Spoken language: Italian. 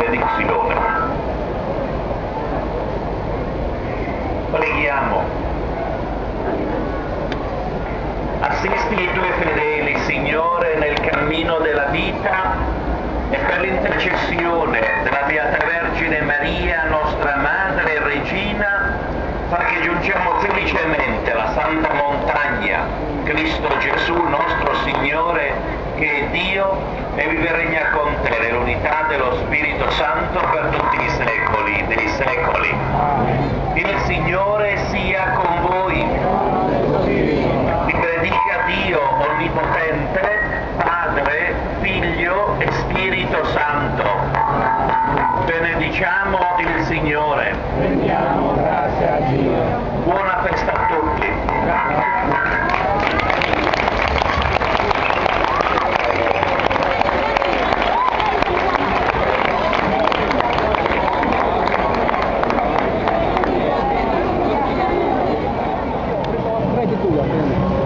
benedizione. Preghiamo. Assisti i tuoi fedeli, Signore, nel cammino della vita e per l'intercessione della Beata Vergine Maria, nostra Madre e Regina, fa che giungiamo felicemente alla Santa Montagna, Cristo Gesù nostro Signore, che Dio e vive regna con te nell'unità dello Spirito Santo per tutti i secoli dei secoli. Honduras.